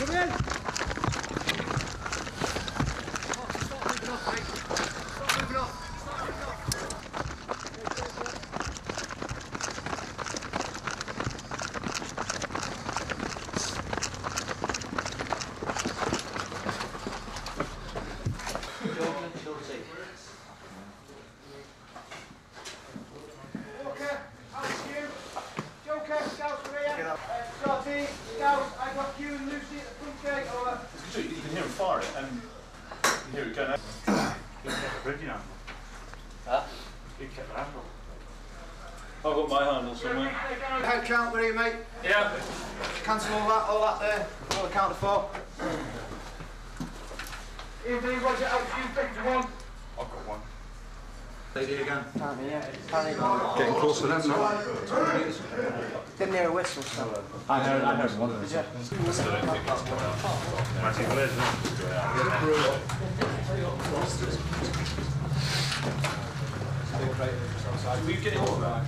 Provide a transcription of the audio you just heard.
这边。You can, hear him fire it, and you hear it going out. He kept the handle. Huh? Handle. I've got my handle somewhere. Count, where mate? Yeah. Cancel all that, all that there. All the count of four. Evening, Roger, out to you, one. I've got one. Lady again. Can't hear. Getting close to them now. Didn't hear a whistle, so. I heard, I heard one of them. Magic Liz, Will you get it over?